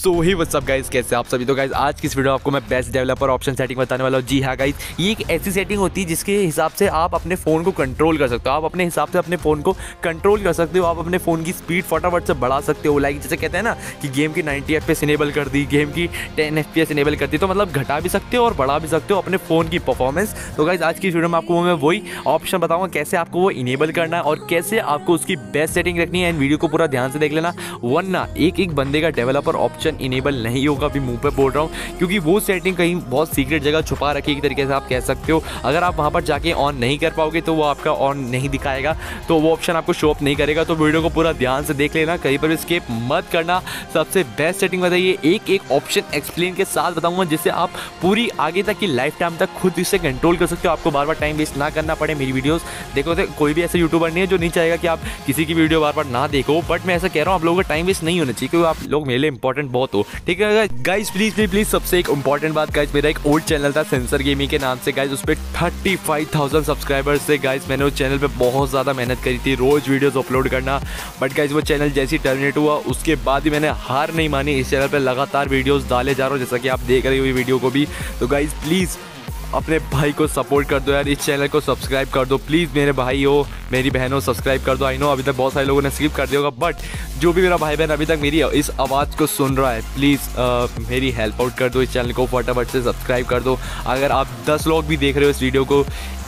सो ही WhatsApp guys कैसे आप सभी? तो गाइज़ आज की इस वीडियो में आपको मैं बेस्ट डेवलपर ऑप्शन सेटिंग बताने वाला हूँ। जी हाँ गाइज़ ये एक ऐसी सेटिंग होती है जिसके हिसाब से आप अपने फ़ोन को कंट्रोल कर सकते हो। आप अपने हिसाब से अपने फ़ोन को कंट्रोल कर सकते हो। आप अपने फ़ोन की स्पीड फटाफट से बढ़ा सकते हो। लाइक जैसे कहते हैं ना कि गेम की नाइन्टी एफ़ इनेबल कर दी गेम की टेन एफ़ इनेबल कर दी तो मतलब घटा भी सकते हो और बढ़ा भी सकते हो अपने फ़ोन की परफॉर्मेंस तो गाइज़ आज की वीडियो में आपको मैं वही ऑप्शन बताऊँगा, कैसे आपको वो इनेबल करना है और कैसे आपको उसकी बेस्ट सेटिंग रखनी है। एंड वीडियो को पूरा ध्यान से देख लेना। वरना एक एक बंदे का डेवलपर ऑप्शन इनेबल नहीं होगा, अभी मुँह पे बोल रहा हूँ, क्योंकि वो सेटिंग कहीं बहुत सीक्रेट जगह छुपा रखी एक तरीके से आप कह सकते हो। अगर आप वहाँ पर जाके ऑन नहीं कर पाओगे तो वो आपका ऑन नहीं दिखाएगा तो वो ऑप्शन आपको शो अप नहीं करेगा। तो वीडियो को पूरा ध्यान से देख लेना, कहीं पर स्केप मत करना। सबसे बेस्ट सेटिंग बताइए एक एक ऑप्शन एक्सप्लेन के साथ बताऊँगा, जिससे आप पूरी आगे तक की लाइफ टाइम तक खुद इसे कंट्रोल कर सकते हो। आपको बार बार टाइम वेस्ट ना करना पड़े मेरी वीडियोस देखो तो कोई भी ऐसा यूट्यूबर नहीं है जो नहीं चाहेगा कि आप किसी की वीडियो बार बार ना देखो। बट मैं ऐसा कह रहा हूँ, आप लोगों का टाइम वेस्ट नहीं होना चाहिए, क्योंकि आप लोग मेरे लिए इंपॉर्टेंट हो ठीक है गाइज़ प्लीज़ प्लीज़ प्लीज़ सबसे एक इंपॉर्टेंट बात गाइस मेरा एक ओल्ड चैनल था सेंसर गेमिंग के नाम से गाइज़ उस पर थर्टी फाइव थाउज़ेंड सब्सक्राइबर्स थे गाइज़ मैंने उस चैनल पर बहुत ज़्यादा मेहनत करी थी, रोज वीडियोस अपलोड करना बट गाइस वो चैनल जैसे ही टर्मिनेट हुआ, उसके बाद ही मैंने हार नहीं मानी, इस चैनल पर लगातार वीडियोज़ डाले जा रहा हूँ, जैसा कि आप देख रहे हो वीडियो को भी। तो गाइज़ प्लीज़ अपने भाई को सपोर्ट कर दो यार, इस चैनल को सब्सक्राइब कर दो। प्लीज़ मेरे भाई हो, मेरी बहन हो सब्सक्राइब कर दो। आई नो अभी तक बहुत सारे लोगों ने स्किप कर दिया होगा बट जो भी मेरा भाई बहन अभी तक मेरी इस आवाज़ को सुन रहा है प्लीज़ मेरी हेल्प आउट कर दो इस चैनल को, फटाफट से सब्सक्राइब कर दो। अगर आप दस लोग भी देख रहे हो इस वीडियो को,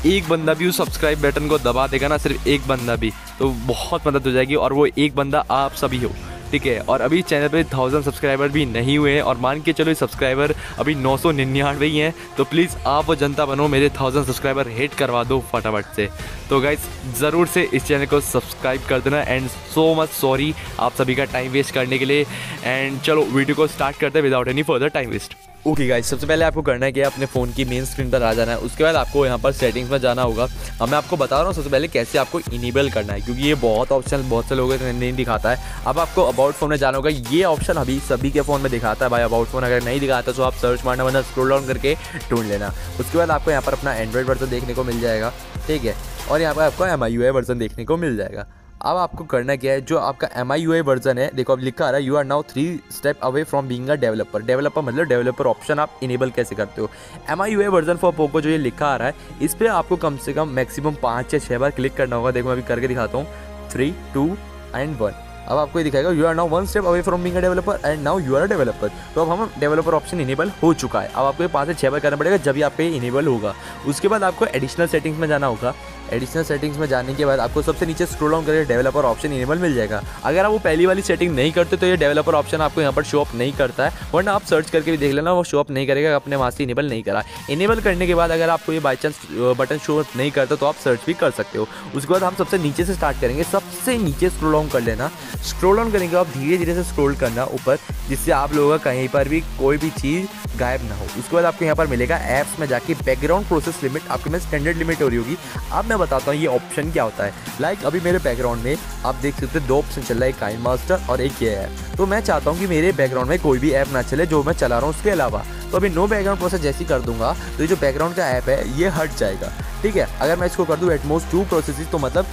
एक बंदा भी उस सब्सक्राइब बटन को दबा देगा ना, सिर्फ़ एक बंदा भी तो बहुत मदद हो जाएगी और वो एक बंदा आप सभी हो। ठीक है। और अभी चैनल पे थाउज़ेंड सब्सक्राइबर भी नहीं हुए हैं और मान के चलो सब्सक्राइबर अभी नौ सौ निन्यानवे ही हैं तो प्लीज़ आप वो जनता बनो, मेरे थाउज़ेंड सब्सक्राइबर हिट करवा दो फटाफट से। तो गाइज़ ज़रूर से इस चैनल को सब्सक्राइब कर देना एंड सो मच सॉरी आप सभी का टाइम वेस्ट करने के लिए। एंड चलो वीडियो को स्टार्ट करते हैं without any further time waste okay guys सबसे पहले आपको करना है कि अपने फ़ोन की मेन स्क्रीन पर आ जाना है। उसके बाद आपको यहाँ पर सेटिंग्स में जाना होगा। अब मैं आपको बता रहा हूँ सबसे पहले कैसे आपको इनेबल करना है, क्योंकि ये बहुत ऑप्शन बहुत से लोगों ने नहीं दिखाता है। अब आपको अबाउट फ़ोन में जाना होगा। ये ऑप्शन अभी सभी के फ़ोन में दिखाता है भाई। अबाउट फ़ोन अगर नहीं दिखाता तो आप सर्च मारना, वरना स्क्रोल डाउन करके ढूंढ लेना। उसके बाद आपको यहाँ पर अपना एंड्रॉइड वर्जन देखने को मिल जाएगा। ठीक है? और यहाँ पर आपको एम आई वर्जन देखने को मिल जाएगा। अब आपको करना क्या है, जो आपका M I U I version है, देखो अब लिखा आ रहा है you are now three step away from being a developer developer मतलब डेवलपर ऑप्शन आप इनेबल कैसे करते हो? M I version for Poco जो ये लिखा आ रहा है, इस पर आपको कम से कम मैक्सिमम पाँच या छः बार क्लिक करना होगा। देखो मैं अभी करके दिखाता हूँ। थ्री टू एंड वन अब आपको ये दिखाएगा you are now one step away from being a developer and now you are a developer तो अब हम डेवलपर ऑप्शन इनेबल हो चुका है। अब आपको ये पाँच से छः बार करना पड़ेगा जब भी आपका ये इनेबल होगा। उसके बाद आपको एडिशनल सेटिंग्स में जाना होगा। एडिशनल सेटिंग्स में जाने के बाद आपको सबसे नीचे स्क्रोल डाउन करके डेवलपर ऑप्शन इनेबल मिल जाएगा। अगर आप वो पहली वाली सेटिंग नहीं करते तो ये डेवलपर ऑप्शन आपको यहाँ पर शो अप नहीं करता है। वरना आप सर्च करके भी देख लेना, वो शो अप नहीं करेगा अपने वहाँ से इनेबल नहीं करा। इनेबल करने के बाद अगर आपको ये by chance button show up नहीं करता तो आप सर्च भी कर सकते हो। उसके बाद हम सबसे नीचे से स्टार्ट करेंगे। सबसे नीचे स्क्रोल डाउन कर लेना। स्क्रोल डाउन करेंगे, आप धीरे धीरे से स्क्रोल करना ऊपर, जिससे आप लोगों का कहीं पर भी कोई भी चीज़ गायब ना हो। उसके बाद आपको यहाँ पर मिलेगा ऐप्स में जाके बैकग्राउंड प्रोसेस लिमिट आपके में स्टैंडर्ड लिमिट हो रही होगी। अब मैं बताता हूँ ये ऑप्शन क्या होता है। लाइक like, अभी मेरे बैकग्राउंड में आप देख सकते हैं दो ऑप्शन चल रहा है काइन मास्टर और एक ये ऐप तो मैं चाहता हूँ कि मेरे बैकग्राउंड में कोई भी ऐप ना चले जो मैं चला रहा हूँ उसके अलावा। तो अभी नो बैकग्राउंड प्रोसेस जैसी कर दूँगा तो ये जो बैकग्राउंड का ऐप है ये हट जाएगा। ठीक है? अगर मैं इसको कर दूँ एटमोस्ट टू प्रोसेस तो मतलब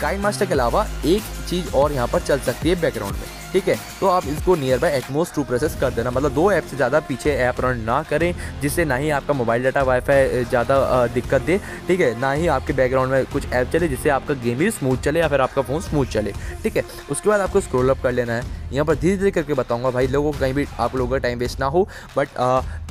काइन मास्टर के अलावा एक चीज़ और यहाँ पर चल सकती है बैकग्राउंड में। ठीक है? तो आप इसको near by at most two process कर देना। मतलब दो ऐप से ज़्यादा पीछे ऐप रन ना करें, जिससे ना ही आपका मोबाइल डाटा वाईफाई ज़्यादा दिक्कत दे, ठीक है? ना ही आपके बैकग्राउंड में कुछ ऐप चले, जिससे आपका गेम भी स्मूथ चले या फिर आपका फ़ोन स्मूथ चले, ठीक है? उसके बाद आपको स्क्रोल अप कर लेना है। यहाँ पर धीरे धीरे करके बताऊँगा भाई, लोगों को कहीं भी आप लोगों का टाइम वेस्ट ना हो बट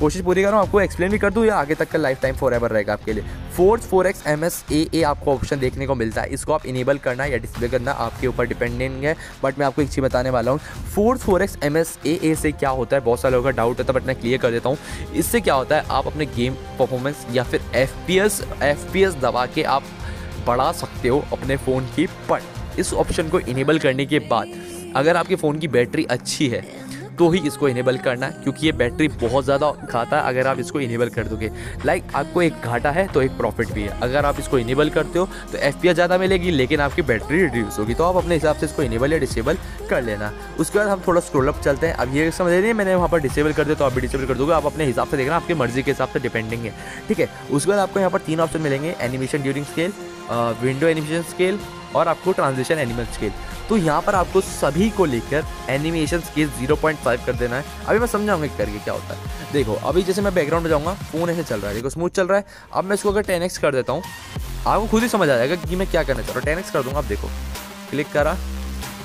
कोशिश पूरी करूँ, आपको एक्सप्लेन भी कर दूँ या आगे तक का लाइफ टाइम फॉर एवर रहेगा आपके लिए। Fourth four x M S A A आपको ऑप्शन देखने को मिलता है। इसको आप इनेबल करना या डिस्प्ले करना आपके ऊपर डिपेंडेंट है बट मैं आपको एक चीज़ बताने वाला हूँ fourth four x M S A A से क्या होता है? बहुत सारे लोगों का डाउट होता है बट मैं क्लियर कर देता हूँ। इससे क्या होता है? आप अपने गेम परफॉर्मेंस या फिर F P S F P S दबा के आप बढ़ा सकते हो अपने फ़ोन की बट इस ऑप्शन को इनेबल करने के बाद, अगर आपके फ़ोन की बैटरी अच्छी है तो ही इसको इनेबल करना है, क्योंकि ये बैटरी बहुत ज़्यादा खाता है अगर आप इसको इनेबल कर दोगे। लाइक आपको एक घाटा है तो एक प्रॉफिट भी है। अगर आप इसको इनेबल करते हो तो एफ़ ज़्यादा मिलेगी, लेकिन आपकी बैटरी रिड्यूस होगी। तो आप अपने हिसाब से इसको इनेबल या डिसेबल कर लेना। उसके बाद हम थोड़ा स्क्रोल अप चलते हैं। अब ये समझ रही मैंने वहाँ पर डिसेबल कर दिया तो आप भी डिसेबल कर दोगे। आप अपने हिसाब से देखना, आपकी मर्ज़ी के हिसाब से डिपेंडिंग है। ठीक है? उसके बाद आपको यहाँ पर तीन ऑप्शन मिलेंगे animation during scale window animation scale और आपको ट्रांजिशन एनिमल स्केल तो यहाँ पर आपको सभी को लेकर एनिमेशन के 0.5 कर देना है। अभी मैं समझाऊँगा करके क्या होता है। देखो, अभी जैसे मैं बैकग्राउंड में जाऊँगा फ़ोन ऐसे चल रहा है। देखो स्मूथ चल रहा है। अब मैं इसको अगर टेन कर देता हूँ, आपको खुद ही समझ आ जाएगा कि मैं क्या करना चाह रहा हूँ। टेन कर दूँगा आप देखो क्लिक करा,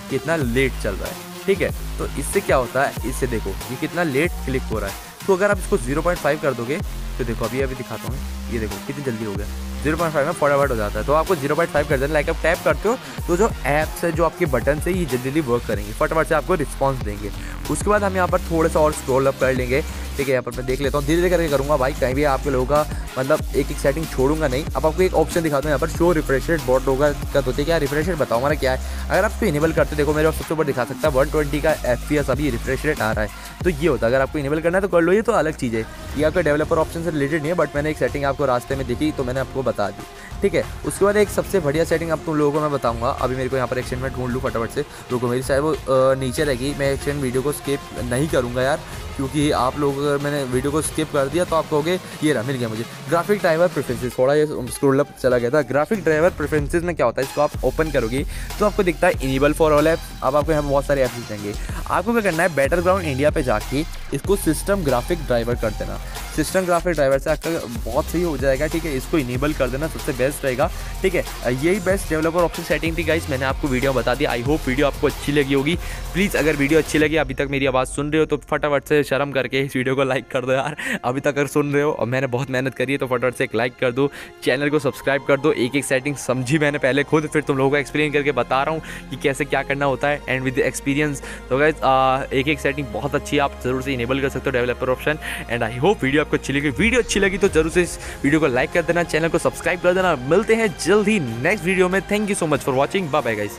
कितना लेट चल रहा है। ठीक है? तो इससे क्या होता है? इससे देखो, ये कितना लेट क्लिक हो रहा है। तो अगर आप इसको 0.5 कर दोगे तो देखो, अभी अभी दिखाता हूँ। ये देखो, कितनी जल्दी हो गया। 0.5 में फटाफट हो जाता है। तो आपको 0.5 कर देना। लाइक आप टैप करते हो तो जो ऐप्स है, जो आपके बटन से ये जल्दी जल्दी वर्क करेंगे। फटाफट से आपको रिस्पॉन्स देंगे। उसके बाद हम यहाँ पर थोड़ा सा और स्क्रॉल अप कर लेंगे। ठीक है, यहाँ पर मैं देख लेता हूँ। धीरे धीरे करके करूँगा भाई, कहीं भी आपके लोगों का मतलब एक एक सेटिंग छोड़ूँगा नहीं। अब आपको एक ऑप्शन दिखाता हूँ यहाँ पर शो रिफ्रेशेड बॉट होगा होती है। क्या रिफ्रेशेड बताओ हमारा क्या है। अगर आप इसको इनेबल करते देखो मेरे सबसे ऊपर दिखा सकता है वन ट्वेंटी का एफ़ पी एस अभी रिफ्रेश रेट आ रहा है। तो ये होता है। अगर आपको इनेबल करना है तो कर लो। ये तो अलग चीज़ है। ये आपका डेवलपर ऑप्शन से रिलेटेड नहीं है बट मैंने एक सेटिंग आपको रास्ते में दिखी तो मैंने आपको बता दी। ठीक है? उसके बाद एक सबसे बढ़िया सेटिंग आप तुम लोगों को मैं बताऊँगा। अभी मेरे को यहाँ पर एक्सटेंड में ढूंढ लूँ फटाफट से। रुको मेरी शायद वो नीचे रहेगी। मैं एक्सटेंड वीडियो को स्किप नहीं करूँगा यार। क्योंकि आप लोग अगर मैंने वीडियो को स्किप कर दिया तो आप कहोगे, ये रहा, मिल गया मुझे। ग्राफिक ड्राइवर प्रेफरेंसेस थोड़ा ये स्क्रोल अप चला गया था। ग्राफिक ड्राइवर प्रेफरेंसेस में क्या होता है, इसको आप ओपन करोगे तो आपको दिखता है इनेबल फॉर ऑल ऐप अब आपको यहाँ बहुत सारे ऐप दिखेंगे। आपको क्या करना है बेटर ग्राउंड इंडिया पर जाके इसको सिस्टम ग्राफिक ड्राइवर कर देना। सिस्टम ग्राफिक ड्राइवर से आपका बहुत सही हो जाएगा, ठीक है? इसको इनेबल कर देना, सबसे बेस्ट रहेगा, ठीक है? यही बेस्ट डेवलपर ऑप्शन सेटिंग थी गाइस मैंने आपको वीडियो बता दी। आई होप वीडियो आपको अच्छी लगी होगी। प्लीज़ अगर वीडियो अच्छी लगी, अभी तक मेरी आवाज़ सुन रहे हो तो फटाफट से शर्म करके इस वीडियो को लाइक कर दो यार। अभी तक अगर सुन रहे हो और मैंने बहुत मेहनत करी है तो फटाफट से एक लाइक कर दो। चैनल को सब्सक्राइब कर दो। एक एक सेटिंग समझी मैंने पहले खुद, फिर तुम लोगों को एक्सप्लेन करके बता रहा हूँ कि कैसे क्या करना होता है एंड विद एक्सपीरियंस तो गाइज़ एक एक सेटिंग बहुत अच्छी है, आप ज़रूर से इनेबल कर सकते हो developer option and I hope video आपको अच्छी लगी, वीडियो अच्छी लगी तो ज़रूर से इस वीडियो को लाइक कर देना, चैनल को सब्सक्राइब कर देना मिलते हैं जल्द ही नेक्स्ट वीडियो में। Thank you so much for watching bye bye guys